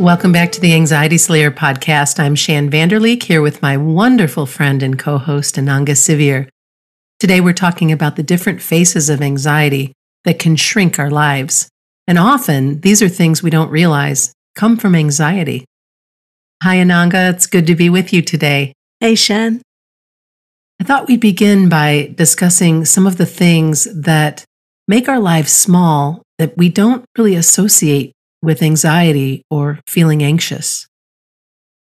Welcome back to the Anxiety Slayer podcast. I'm Shann Vander Leek here with my wonderful friend and co host, Ananga Sivyer. Today, we're talking about the different faces of anxiety that can shrink our lives. And often, these are things we don't realize come from anxiety. Hi, Ananga. It's good to be with you today. Hey, Shann. I thought we'd begin by discussing some of the things that make our lives small that we don't really associate with anxiety or feeling anxious?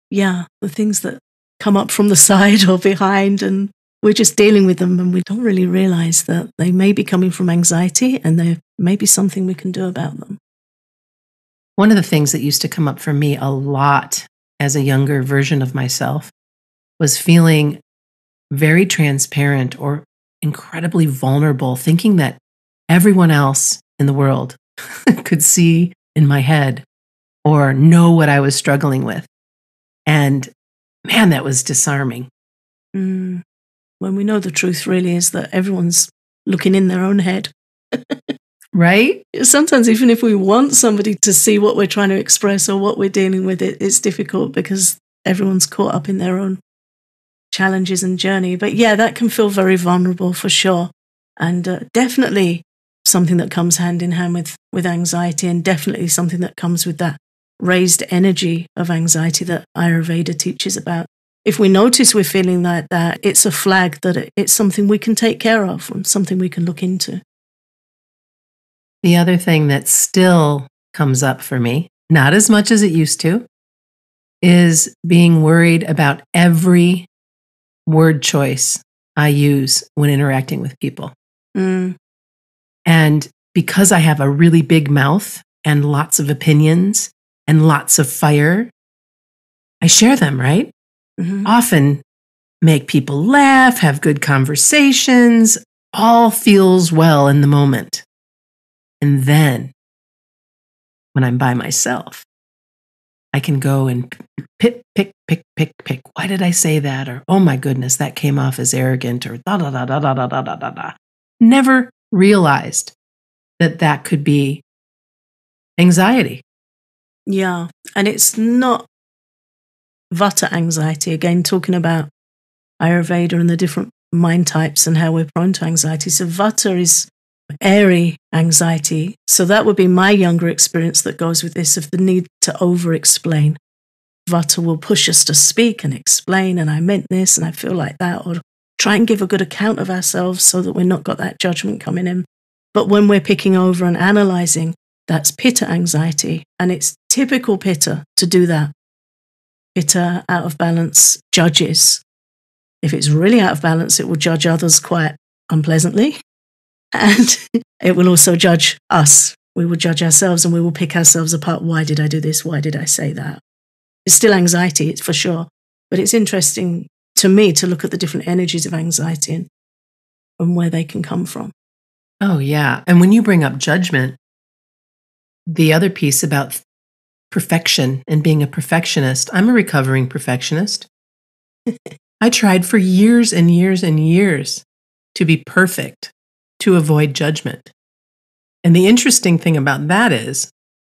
Yeah, the things that come up from the side or behind, and we're just dealing with them, and we don't really realize that they may be coming from anxiety and there may be something we can do about them. One of the things that used to come up for me a lot as a younger version of myself was feeling very transparent or incredibly vulnerable, thinking that everyone else in the world could see in my head or know what I was struggling with. And man, that was disarming. Mm. When we know the truth really is that everyone's looking in their own head. right? Sometimes, even if we want somebody to see what we're trying to express or what we're dealing with, it, it's difficult because everyone's caught up in their own challenges and journey. But yeah, that can feel very vulnerable for sure. And uh, definitely something that comes hand in hand with, with anxiety and definitely something that comes with that raised energy of anxiety that Ayurveda teaches about. If we notice we're feeling like that, it's a flag that it's something we can take care of and something we can look into. The other thing that still comes up for me, not as much as it used to, is being worried about every word choice I use when interacting with people. Mm. And because I have a really big mouth and lots of opinions and lots of fire, I share them, right? Mm-hmm. Often make people laugh, have good conversations, all feels well in the moment. And then when I'm by myself, I can go and pick, pick, pick, pick, pick. Why did I say that? Or, oh my goodness, that came off as arrogant or da da da da da da da da da. Never realized that that could be anxiety. Yeah. And it's not Vata anxiety, again, talking about Ayurveda and the different mind types and how we're prone to anxiety. So, Vata is airy anxiety. So, that would be my younger experience that goes with this of the need to over explain. Vata will push us to speak and explain, and I meant this and I feel like that, or try and give a good account of ourselves so that we're not got that judgment coming in. But when we're picking over and analyzing, that's pitta anxiety. And it's typical pitta to do that. Pitta out of balance judges. If it's really out of balance, it will judge others quite unpleasantly. And it will also judge us. We will judge ourselves and we will pick ourselves apart. Why did I do this? Why did I say that? It's still anxiety, it's for sure. But it's interesting to me to look at the different energies of anxiety and, and where they can come from. Oh, yeah. And when you bring up judgment, the other piece about perfection and being a perfectionist, I'm a recovering perfectionist. I tried for years and years and years to be perfect, to avoid judgment. And the interesting thing about that is,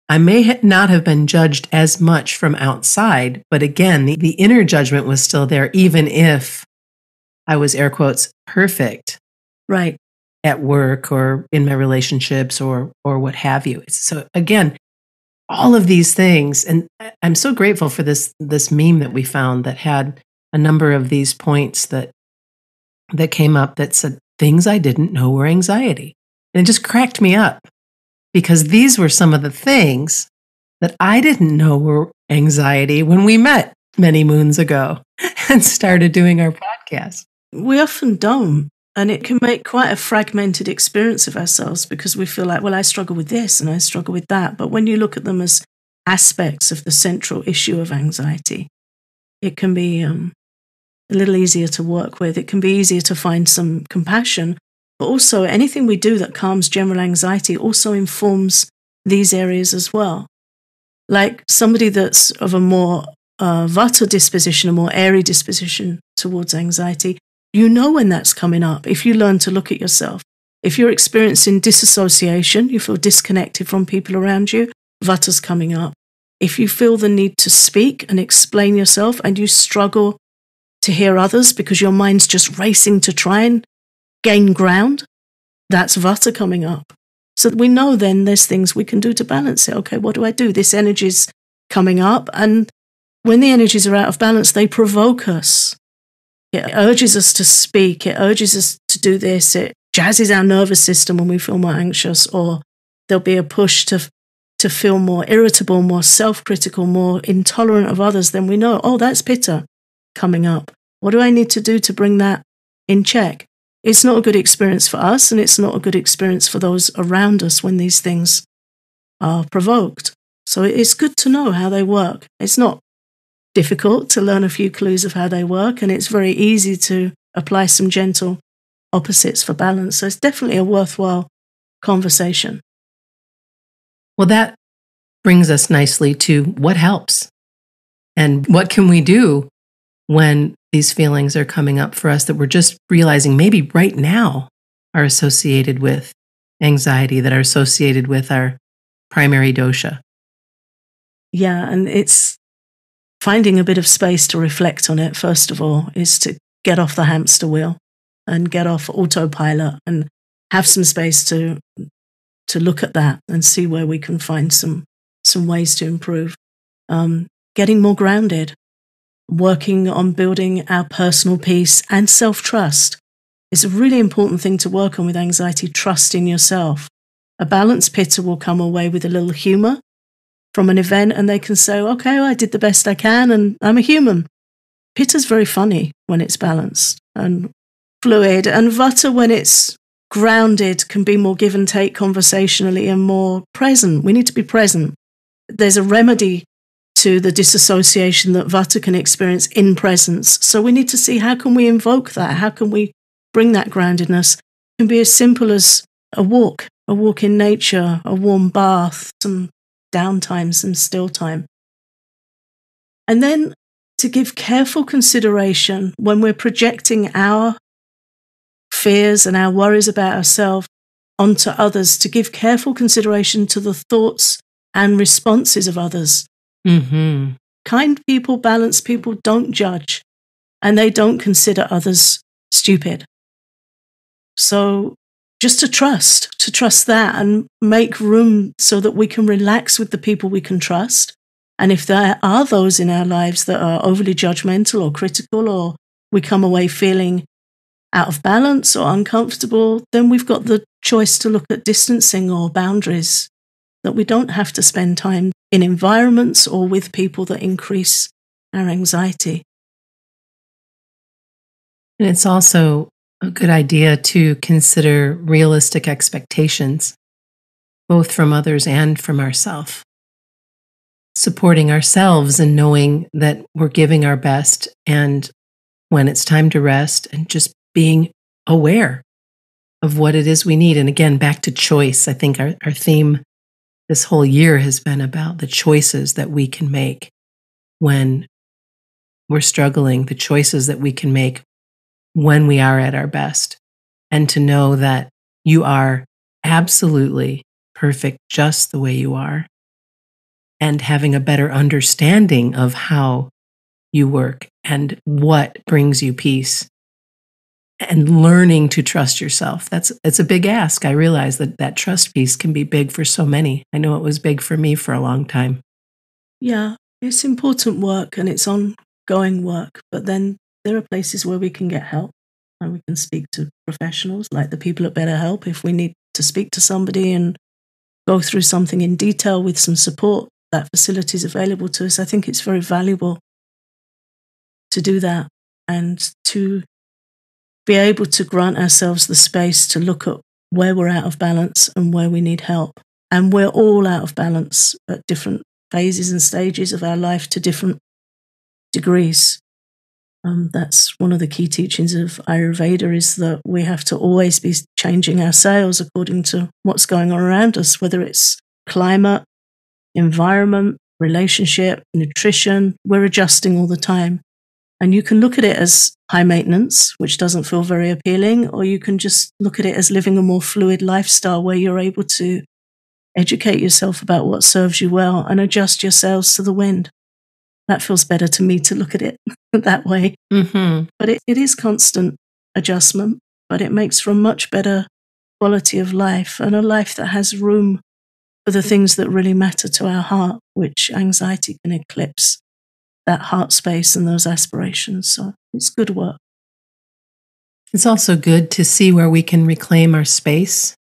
I may not have been judged as much from outside, but again, the, the inner judgment was still there, even if I was air quotes perfect. Right at work or in my relationships or or what have you. So again, all of these things and I'm so grateful for this this meme that we found that had a number of these points that that came up that said things I didn't know were anxiety. And it just cracked me up because these were some of the things that I didn't know were anxiety when we met many moons ago and started doing our podcast. We often don't. And it can make quite a fragmented experience of ourselves because we feel like, well, I struggle with this and I struggle with that. But when you look at them as aspects of the central issue of anxiety, it can be um, a little easier to work with. It can be easier to find some compassion. But also, anything we do that calms general anxiety also informs these areas as well. Like somebody that's of a more uh, a vata disposition, a more airy disposition towards anxiety, you know when that's coming up if you learn to look at yourself. If you're experiencing disassociation, you feel disconnected from people around you, vata's coming up. If you feel the need to speak and explain yourself and you struggle to hear others because your mind's just racing to try and gain ground, that's vata coming up. So we know then there's things we can do to balance it. Okay, what do I do? This energy's coming up. And when the energies are out of balance, they provoke us. It urges us to speak. It urges us to do this. It jazzes our nervous system when we feel more anxious, or there'll be a push to to feel more irritable, more self-critical, more intolerant of others. Then we know, oh, that's pitta coming up. What do I need to do to bring that in check? It's not a good experience for us, and it's not a good experience for those around us when these things are provoked. So it's good to know how they work. It's not difficult to learn a few clues of how they work, and it's very easy to apply some gentle opposites for balance. So it's definitely a worthwhile conversation. Well, that brings us nicely to what helps and what can we do when these feelings are coming up for us that we're just realizing maybe right now are associated with anxiety, that are associated with our primary dosha. Yeah, and it's finding a bit of space to reflect on it, first of all, is to get off the hamster wheel and get off autopilot and have some space to to look at that and see where we can find some some ways to improve. Um, getting more grounded, working on building our personal peace and self trust is a really important thing to work on with anxiety. Trust in yourself. A balanced pitta will come away with a little humor from an event and they can say, okay, well, I did the best I can and I'm a human. Pitta's very funny when it's balanced and fluid, and Vata, when it's grounded, can be more give and take conversationally and more present. We need to be present. There's a remedy to the disassociation that Vata can experience in presence. So we need to see how can we invoke that? How can we bring that groundedness? It can be as simple as a walk, a walk in nature, a warm bath, some downtime, some still time. And then to give careful consideration when we're projecting our fears and our worries about ourselves onto others, to give careful consideration to the thoughts and responses of others. Mm-hmm. Kind people, balanced people don't judge and they don't consider others stupid. So just to trust, to trust that and make room so that we can relax with the people we can trust. And if there are those in our lives that are overly judgmental or critical, or we come away feeling out of balance or uncomfortable, then we've got the choice to look at distancing or boundaries, that we don't have to spend time in environments or with people that increase our anxiety. And it's also a good idea to consider realistic expectations, both from others and from ourselves. Supporting ourselves and knowing that we're giving our best, and when it's time to rest, and just being aware of what it is we need. And again, back to choice. I think our, our theme this whole year has been about the choices that we can make when we're struggling, the choices that we can make when we are at our best, and to know that you are absolutely perfect just the way you are, and having a better understanding of how you work and what brings you peace and learning to trust yourself that's it's a big ask i realize that that trust piece can be big for so many i know it was big for me for a long time yeah it's important work and it's ongoing work but then there are places where we can get help and we can speak to professionals like the people at BetterHelp if we need to speak to somebody and go through something in detail with some support. That facility is available to us. I think it's very valuable to do that and to be able to grant ourselves the space to look at where we're out of balance and where we need help. And we're all out of balance at different phases and stages of our life to different degrees. Um, that's one of the key teachings of Ayurveda is that we have to always be changing our sails according to what's going on around us, whether it's climate, environment, relationship, nutrition. We're adjusting all the time. And you can look at it as high maintenance, which doesn't feel very appealing, or you can just look at it as living a more fluid lifestyle where you're able to educate yourself about what serves you well and adjust yourselves to the wind. That feels better to me to look at it that way. Mm-hmm. But it, it is constant adjustment, but it makes for a much better quality of life and a life that has room for the things that really matter to our heart, which anxiety can eclipse that heart space and those aspirations. So it's good work. It's also good to see where we can reclaim our space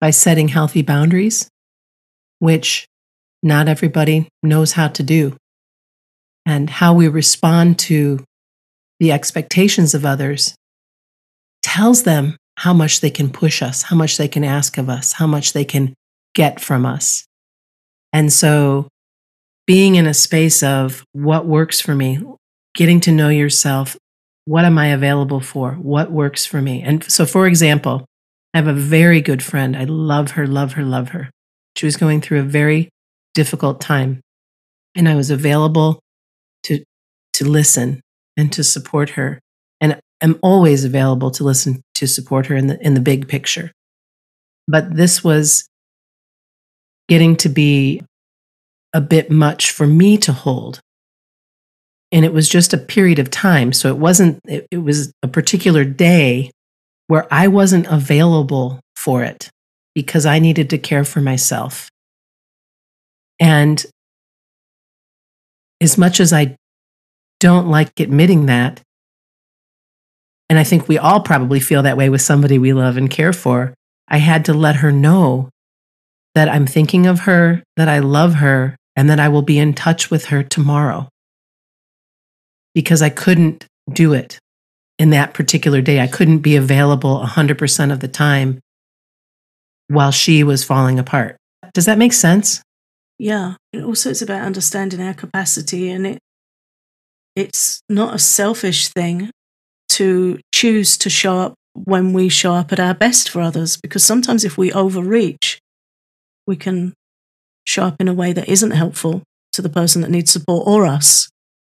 by setting healthy boundaries, which not everybody knows how to do. And how we respond to the expectations of others tells them how much they can push us, how much they can ask of us, how much they can get from us. And so being in a space of what works for me, getting to know yourself, what am I available for? What works for me? And so, for example, I have a very good friend. I love her, love her, love her. She was going through a very difficult time, and I was available to, to listen and to support her. And I'm always available to listen to support her in the, in the big picture. But this was getting to be a bit much for me to hold. And it was just a period of time. So it wasn't, it, it was a particular day where I wasn't available for it because I needed to care for myself. And as much as I don't like admitting that, and I think we all probably feel that way with somebody we love and care for, I had to let her know that I'm thinking of her, that I love her, and that I will be in touch with her tomorrow. Because I couldn't do it in that particular day. I couldn't be available 100% of the time while she was falling apart. Does that make sense? Yeah. Also, it's about understanding our capacity, and it it's not a selfish thing to choose to show up when we show up at our best for others. Because sometimes, if we overreach, we can show up in a way that isn't helpful to the person that needs support or us.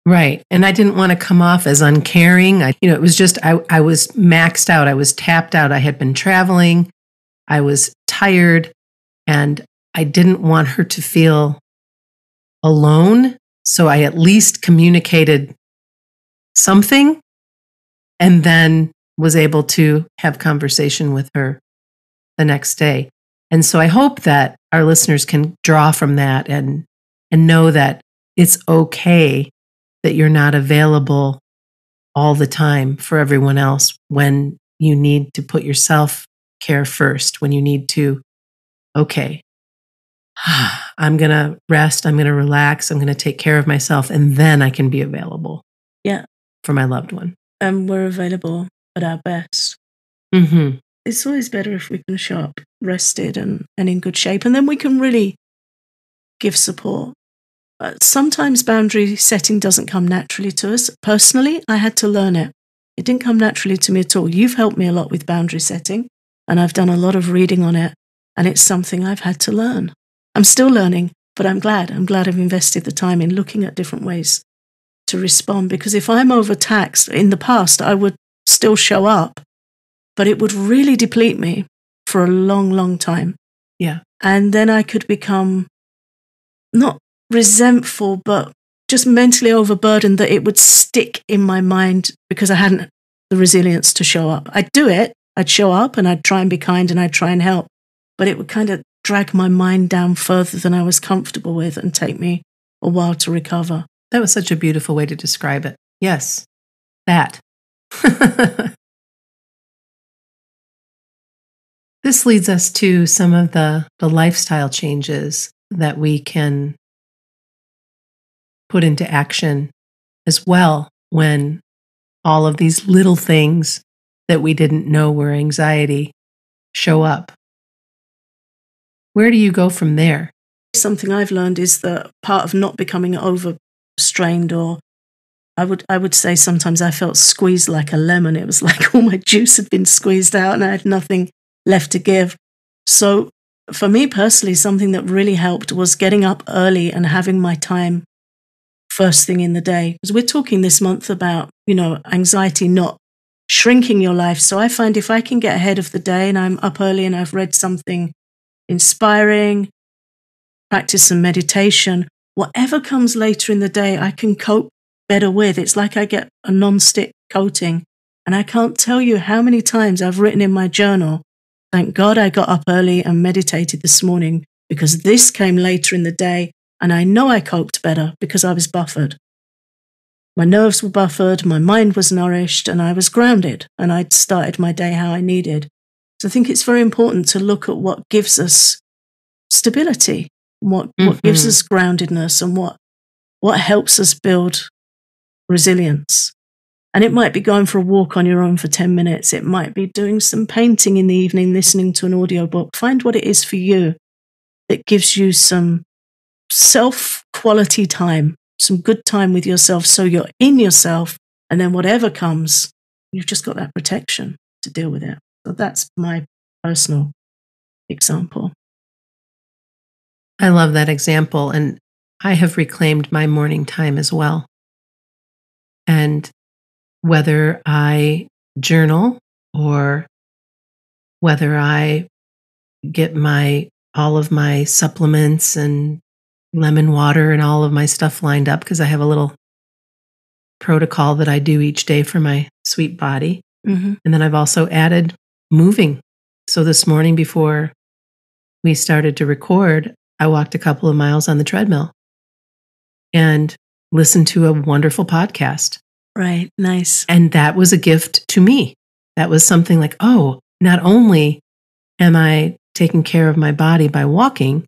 Right. And I didn't want to come off as uncaring. I, you know, it was just, I, I was maxed out. I was tapped out. I had been traveling. I was tired and I didn't want her to feel alone. So I at least communicated something and then was able to have conversation with her the next day. And so I hope that our listeners can draw from that and and know that it's okay that you're not available all the time for everyone else when you need to put yourself care first when you need to okay i'm going to rest i'm going to relax i'm going to take care of myself and then i can be available yeah. for my loved one. And we're available at our best. Mm-hmm it's always better if we can show up rested and, and in good shape, and then we can really give support. But sometimes boundary setting doesn't come naturally to us. Personally, I had to learn it. It didn't come naturally to me at all. You've helped me a lot with boundary setting, and I've done a lot of reading on it, and it's something I've had to learn. I'm still learning, but I'm glad. I'm glad I've invested the time in looking at different ways to respond because if I'm overtaxed in the past, I would still show up but it would really deplete me for a long, long time. Yeah. And then I could become not resentful, but just mentally overburdened that it would stick in my mind because I hadn't the resilience to show up. I'd do it, I'd show up and I'd try and be kind and I'd try and help, but it would kind of drag my mind down further than I was comfortable with and take me a while to recover. That was such a beautiful way to describe it. Yes, that. This leads us to some of the, the lifestyle changes that we can put into action as well when all of these little things that we didn't know were anxiety show up. Where do you go from there? Something I've learned is that part of not becoming overstrained or I would I would say sometimes I felt squeezed like a lemon. It was like all my juice had been squeezed out and I had nothing left to give. So for me personally, something that really helped was getting up early and having my time first thing in the day. Because we're talking this month about, you know, anxiety not shrinking your life. So I find if I can get ahead of the day and I'm up early and I've read something inspiring, practice some meditation, whatever comes later in the day, I can cope better with. It's like I get a non-stick coating. And I can't tell you how many times I've written in my journal, thank God I got up early and meditated this morning because this came later in the day and I know I coped better because I was buffered. My nerves were buffered, my mind was nourished, and I was grounded, and I'd started my day how I needed. So I think it's very important to look at what gives us stability, what, mm-hmm. what gives mm-hmm. us groundedness, and what, what helps us build resilience. And it might be going for a walk on your own for 10 minutes. It might be doing some painting in the evening, listening to an audiobook. Find what it is for you that gives you some self quality time, some good time with yourself. So you're in yourself. And then whatever comes, you've just got that protection to deal with it. So that's my personal example. I love that example. And I have reclaimed my morning time as well. And whether I journal or whether I get my all of my supplements and lemon water and all of my stuff lined up because I have a little protocol that I do each day for my sweet body. Mm-hmm. And then I've also added moving. So this morning before we started to record, I walked a couple of miles on the treadmill and listened to a wonderful podcast. Right. Nice. And that was a gift to me. That was something like, oh, not only am I taking care of my body by walking,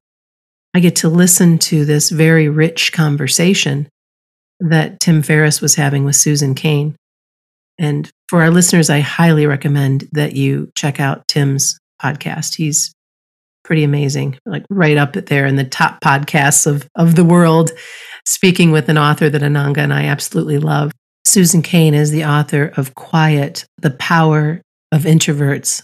I get to listen to this very rich conversation that Tim Ferriss was having with Susan Cain. And for our listeners, I highly recommend that you check out Tim's podcast. He's pretty amazing, like right up there in the top podcasts of, of the world, speaking with an author that Ananga and I absolutely love. Susan Cain is the author of Quiet, The Power of Introverts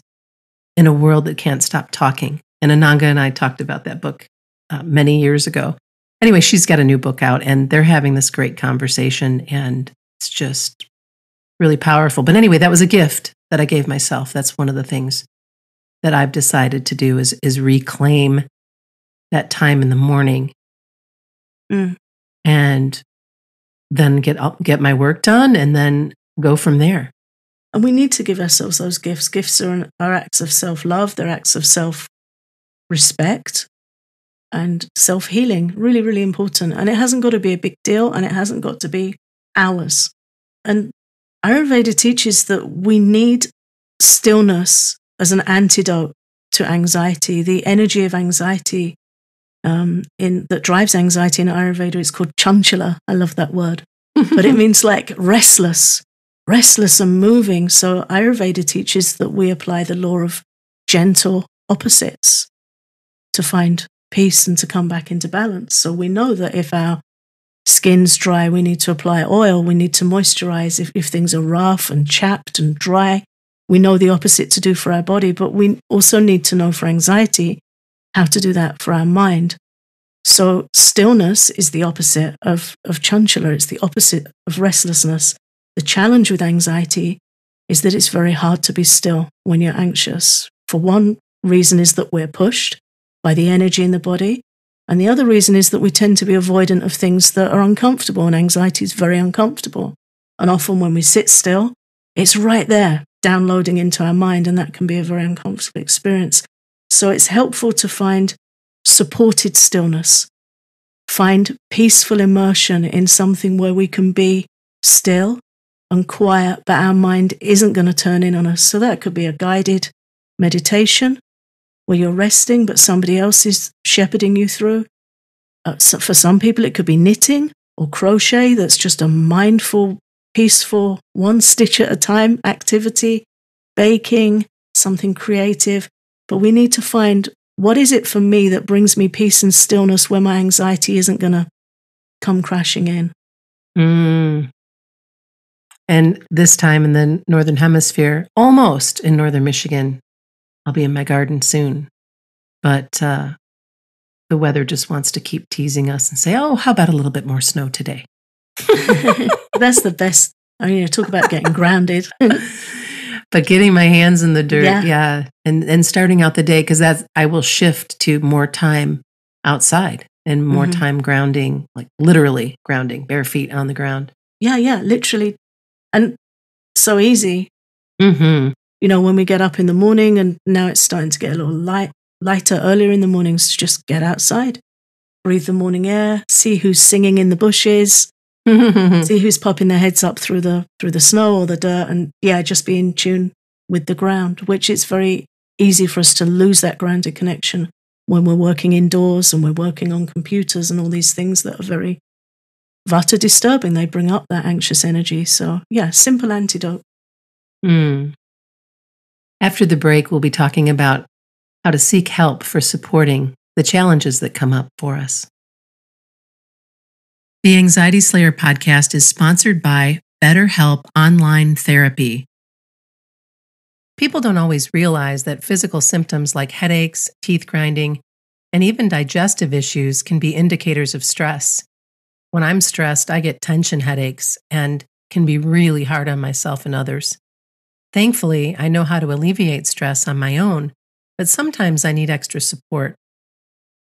in a World That Can't Stop Talking. And Ananga and I talked about that book uh, many years ago. Anyway, she's got a new book out and they're having this great conversation and it's just really powerful. But anyway, that was a gift that I gave myself. That's one of the things that I've decided to do is is reclaim that time in the morning. Mm. And then get up, get my work done, and then go from there. And we need to give ourselves those gifts. Gifts are, are acts of self love, they're acts of self respect and self healing. Really, really important. And it hasn't got to be a big deal and it hasn't got to be hours. And Ayurveda teaches that we need stillness as an antidote to anxiety. The energy of anxiety um, in that drives anxiety in Ayurveda It's called chanchala. I love that word, but it means like restless, restless and moving. So Ayurveda teaches that we apply the law of gentle opposites to find peace and to come back into balance. So we know that if our skin's dry, we need to apply oil, we need to moisturize. If, if things are rough and chapped and dry, we know the opposite to do for our body, but we also need to know for anxiety how to do that for our mind. So stillness is the opposite of, of chanchala. It's the opposite of restlessness. The challenge with anxiety is that it's very hard to be still when you're anxious. For one reason is that we're pushed by the energy in the body. And the other reason is that we tend to be avoidant of things that are uncomfortable, and anxiety is very uncomfortable. And often when we sit still, it's right there downloading into our mind, and that can be a very uncomfortable experience. So it's helpful to find supported stillness, find peaceful immersion in something where we can be still and quiet, but our mind isn't going to turn in on us. So that could be a guided meditation where you're resting, but somebody else is shepherding you through. Uh, so for some people, it could be knitting or crochet. That's just a mindful, peaceful, one stitch at a time activity, baking, something creative. But we need to find what is it for me that brings me peace and stillness where my anxiety isn't going to come crashing in. Mm. And this time in the Northern Hemisphere, almost in Northern Michigan, I'll be in my garden soon. but uh, the weather just wants to keep teasing us and say, "Oh, how about a little bit more snow today?" That's the best. I mean, you talk about getting grounded. but getting my hands in the dirt, Yeah. yeah, and and starting out the day because that's I will shift to more time outside and more Mhm. time grounding, like literally grounding, bare feet on the ground. yeah, yeah, literally. And so easy. Mm-hmm. You know, when we get up in the morning and now it's starting to get a little light, lighter earlier in the mornings to just get outside, breathe the morning air, see who's singing in the bushes, see who's popping their heads up through the through the snow or the dirt and yeah just be in tune with the ground which it's very easy for us to lose that grounded connection when we're working indoors and we're working on computers and all these things that are very vata disturbing they bring up that anxious energy so yeah simple antidote Mm. After the break, we'll be talking about how to seek help for supporting the challenges that come up for us. The Anxiety Slayer podcast is sponsored by BetterHelp Online Therapy. People don't always realize that physical symptoms like headaches, teeth grinding, and even digestive issues can be indicators of stress. When I'm stressed, I get tension headaches and can be really hard on myself and others. Thankfully, I know how to alleviate stress on my own, but sometimes I need extra support.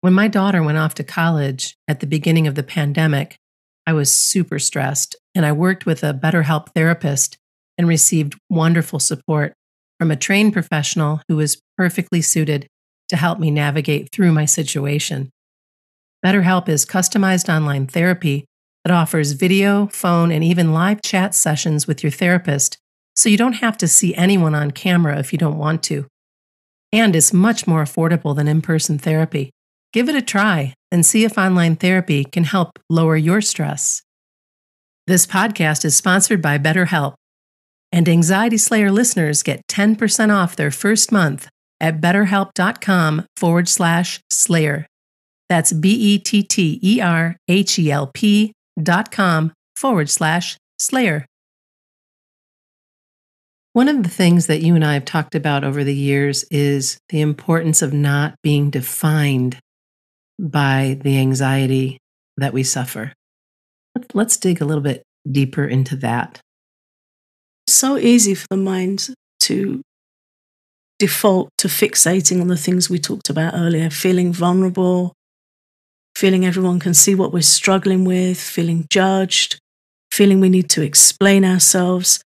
When my daughter went off to college at the beginning of the pandemic, I was super stressed and I worked with a BetterHelp therapist and received wonderful support from a trained professional who was perfectly suited to help me navigate through my situation. BetterHelp is customized online therapy that offers video, phone, and even live chat sessions with your therapist so you don't have to see anyone on camera if you don't want to. And is much more affordable than in person therapy. Give it a try and see if online therapy can help lower your stress. This podcast is sponsored by BetterHelp, and Anxiety Slayer listeners get 10% off their first month at betterhelp.com forward slash slayer. That's B E T T E R H E L P dot com forward slash slayer. One of the things that you and I have talked about over the years is the importance of not being defined by the anxiety that we suffer. Let's- dig a little bit deeper into that. so easy for the mind to default to fixating on the things we talked about earlier feeling vulnerable feeling everyone can see what we're struggling with feeling judged feeling we need to explain ourselves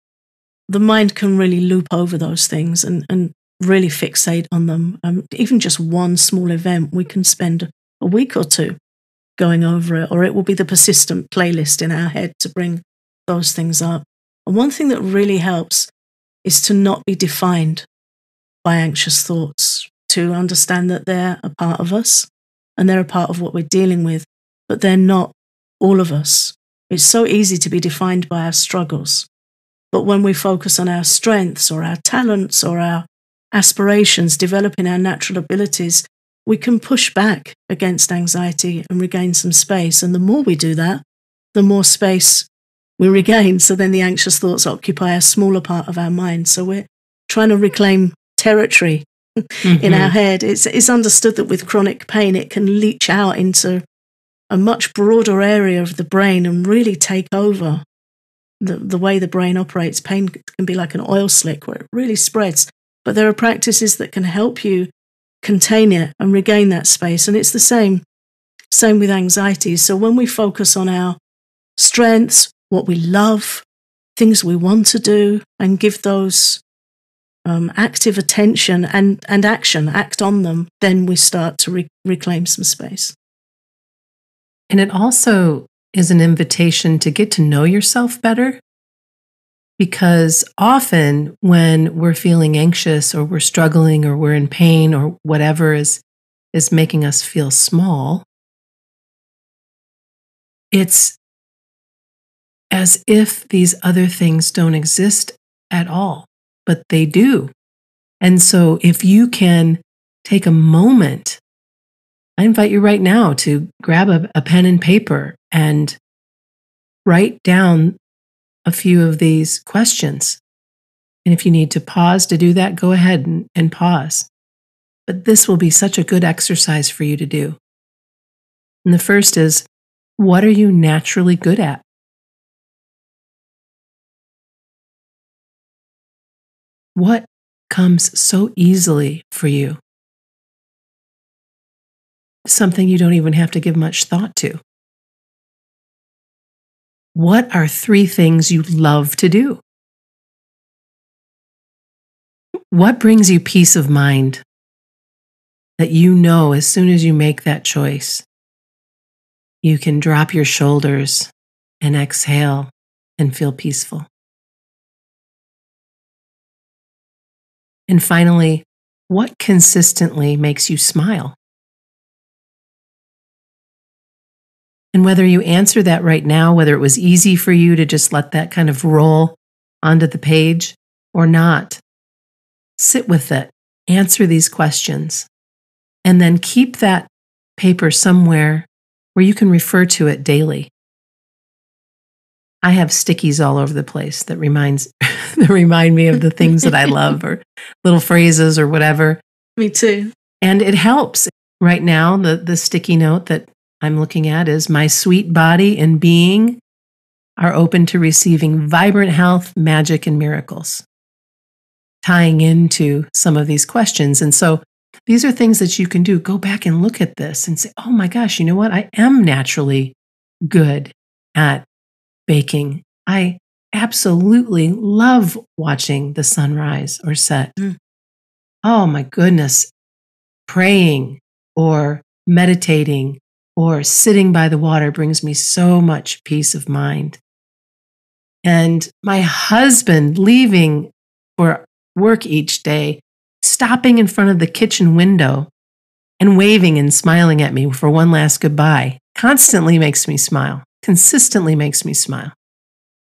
the mind can really loop over those things and, and really fixate on them. Um, even just one small event, we can spend a week or two going over it, or it will be the persistent playlist in our head to bring those things up. And one thing that really helps is to not be defined by anxious thoughts, to understand that they're a part of us and they're a part of what we're dealing with, but they're not all of us. It's so easy to be defined by our struggles. But when we focus on our strengths or our talents or our aspirations, developing our natural abilities, we can push back against anxiety and regain some space. And the more we do that, the more space we regain. So then the anxious thoughts occupy a smaller part of our mind. So we're trying to reclaim territory in Mhm. our head. It's, it's understood that with chronic pain, it can leach out into a much broader area of the brain and really take over the, the way the brain operates. Pain can be like an oil slick where it really spreads. But there are practices that can help you contain it and regain that space. And it's the same, same with anxiety. So when we focus on our strengths, what we love, things we want to do, and give those um, active attention and, and action, act on them, then we start to re- reclaim some space. And it also is an invitation to get to know yourself better. Because often when we're feeling anxious or we're struggling or we're in pain or whatever is, is making us feel small, it's as if these other things don't exist at all, but they do. And so if you can take a moment I invite you right now to grab a, a pen and paper and write down a few of these questions. And if you need to pause to do that, go ahead and, and pause. but this will be such a good exercise for you to do. And the first is what are you naturally good at? What comes so easily for you? Something you don't even have to give much thought to. What are three things you love to do? What brings you peace of mind that you know as soon as you make that choice, you can drop your shoulders and exhale and feel peaceful? And finally, what consistently makes you smile? And whether you answer that right now, whether it was easy for you to just let that kind of roll onto the page or not, sit with it, answer these questions, and then keep that paper somewhere where you can refer to it daily. I have stickies all over the place that reminds that remind me of the things that I love or little phrases or whatever. Me too. And it helps. Right now, the, the sticky note that I'm looking at is my sweet body and being are open to receiving vibrant health, magic, and miracles, tying into some of these questions. And so these are things that you can do. Go back and look at this and say, oh my gosh, you know what? I am naturally good at baking. I absolutely love watching the sunrise or set. Mm. Oh my goodness. Praying or meditating or sitting by the water brings me so much peace of mind. And my husband leaving for work each day, stopping in front of the kitchen window and waving and smiling at me for one last goodbye constantly makes me smile, consistently makes me smile.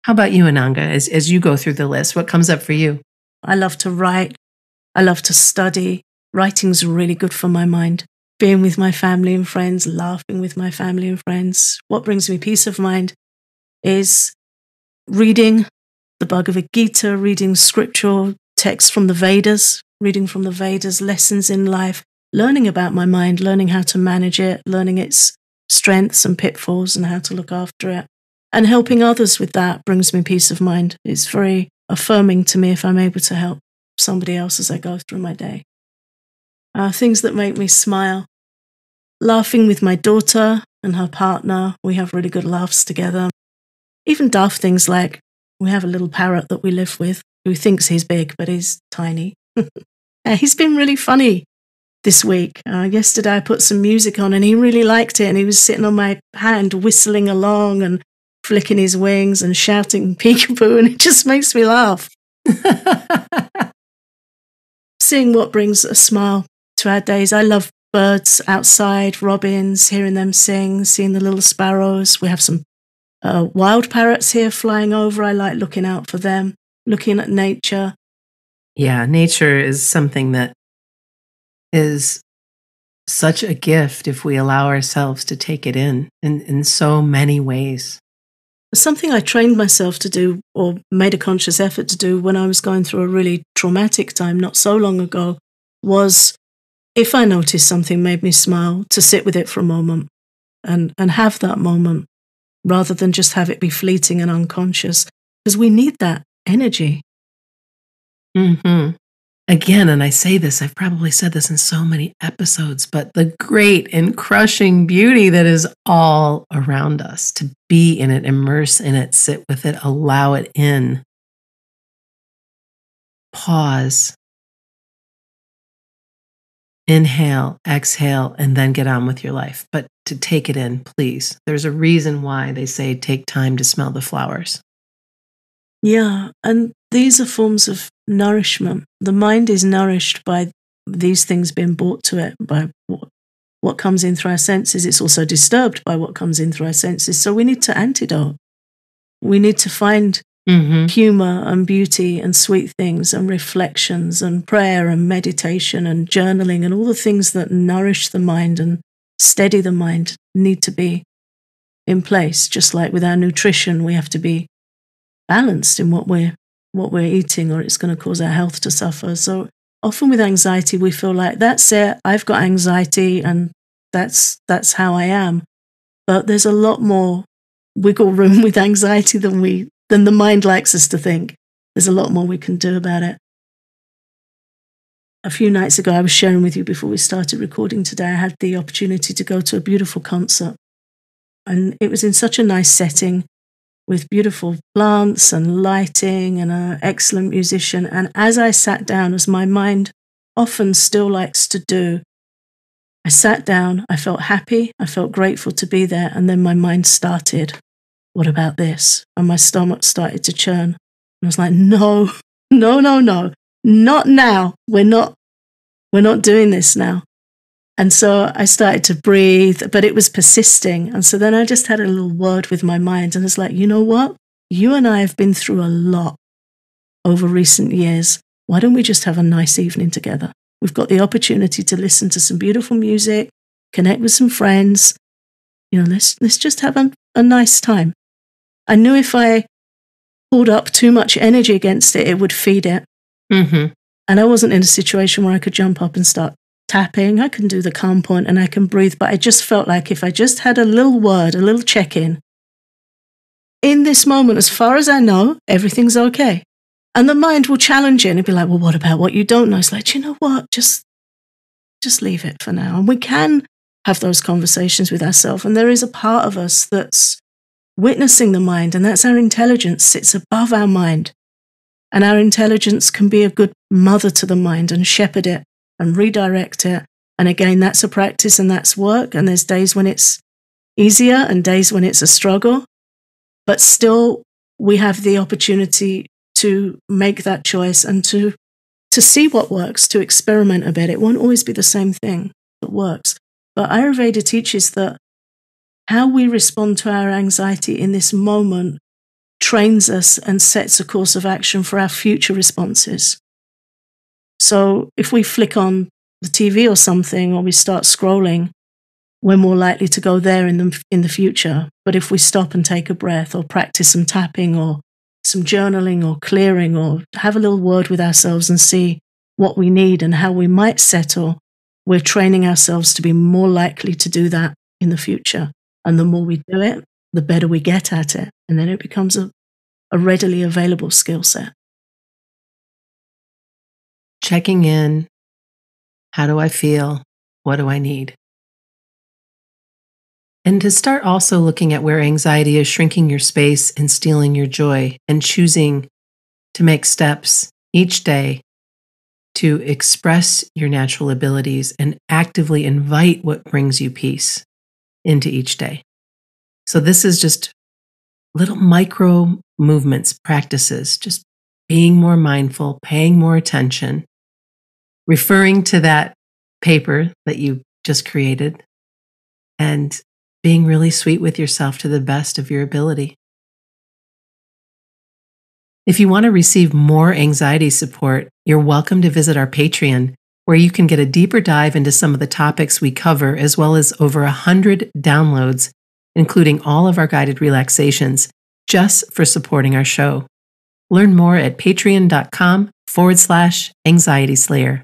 How about you, Ananga, as, as you go through the list? What comes up for you? I love to write. I love to study. Writing's really good for my mind being with my family and friends, laughing with my family and friends. What brings me peace of mind is reading the Bhagavad Gita, reading scripture, texts from the Vedas, reading from the Vedas, lessons in life, learning about my mind, learning how to manage it, learning its strengths and pitfalls and how to look after it. And helping others with that brings me peace of mind. It's very affirming to me if I'm able to help somebody else as I go through my day. Uh, things that make me smile laughing with my daughter and her partner. We have really good laughs together. Even daft things like we have a little parrot that we live with who thinks he's big, but he's tiny. he's been really funny this week. Uh, yesterday, I put some music on and he really liked it. And he was sitting on my hand, whistling along and flicking his wings and shouting peekaboo. And it just makes me laugh. Seeing what brings a smile to our days. I love birds outside, robins, hearing them sing, seeing the little sparrows. We have some uh, wild parrots here flying over. I like looking out for them, looking at nature. Yeah, nature is something that is such a gift if we allow ourselves to take it in in, in so many ways. Something I trained myself to do or made a conscious effort to do when I was going through a really traumatic time not so long ago was if I notice something made me smile, to sit with it for a moment and, and have that moment rather than just have it be fleeting and unconscious, because we need that energy. hmm Again, and I say this, I've probably said this in so many episodes, but the great and crushing beauty that is all around us, to be in it, immerse in it, sit with it, allow it in. Pause inhale, exhale, and then get on with your life. But to take it in, please. There's a reason why they say take time to smell the flowers. Yeah. And these are forms of nourishment. The mind is nourished by these things being brought to it, by what, what comes in through our senses. It's also disturbed by what comes in through our senses. So we need to antidote. We need to find mm-hmm. humor and beauty and sweet things and reflections and prayer and meditation and journaling and all the things that nourish the mind and steady the mind need to be in place. Just like with our nutrition, we have to be balanced in what we're what we're eating, or it's going to cause our health to suffer. So often with anxiety, we feel like that's it. I've got anxiety and that's, that's how I am. But there's a lot more wiggle room with anxiety than we, than the mind likes us to think. There's a lot more we can do about it. A few nights ago, I was sharing with you before we started recording today, I had the opportunity to go to a beautiful concert. And it was in such a nice setting with beautiful plants and lighting and an excellent musician. And as I sat down, as my mind often still likes to do, I sat down, I felt happy, I felt grateful to be there, and then my mind started, What about this? And my stomach started to churn. And I was like, No, no, no, no, not now. We're not, we're not doing this now. And so I started to breathe, but it was persisting. And so then I just had a little word with my mind and it's like, you know what? You and I have been through a lot over recent years. Why don't we just have a nice evening together? We've got the opportunity to listen to some beautiful music, connect with some friends. You know, let's, let's just have a, a nice time. I knew if I pulled up too much energy against it, it would feed it. Mm-hmm. And I wasn't in a situation where I could jump up and start tapping, I can do the calm point and I can breathe. But I just felt like if I just had a little word, a little check in, in this moment, as far as I know, everything's okay. And the mind will challenge it and be like, well, what about what you don't know? It's like, you know what? Just, just leave it for now. And we can have those conversations with ourselves. And there is a part of us that's witnessing the mind, and that's our intelligence sits above our mind. And our intelligence can be a good mother to the mind and shepherd it and redirect it. And again, that's a practice and that's work. And there's days when it's easier and days when it's a struggle. But still, we have the opportunity to make that choice and to, to see what works, to experiment a bit. It won't always be the same thing that works. But Ayurveda teaches that how we respond to our anxiety in this moment trains us and sets a course of action for our future responses. So if we flick on the TV or something, or we start scrolling, we're more likely to go there in the, in the future. But if we stop and take a breath, or practice some tapping, or some journaling, or clearing, or have a little word with ourselves and see what we need and how we might settle, we're training ourselves to be more likely to do that in the future. And the more we do it, the better we get at it. And then it becomes a, a readily available skill set checking in. How do I feel? What do I need? And to start also looking at where anxiety is shrinking your space and stealing your joy, and choosing to make steps each day to express your natural abilities and actively invite what brings you peace into each day. So, this is just little micro movements, practices, just being more mindful, paying more attention, referring to that paper that you just created and being really sweet with yourself to the best of your ability. If you want to receive more anxiety support, you're welcome to visit our Patreon, where you can get a deeper dive into some of the topics we cover, as well as over 100 downloads, including all of our guided relaxations, just for supporting our show. Learn more at patreon.com forward slash anxiety slayer.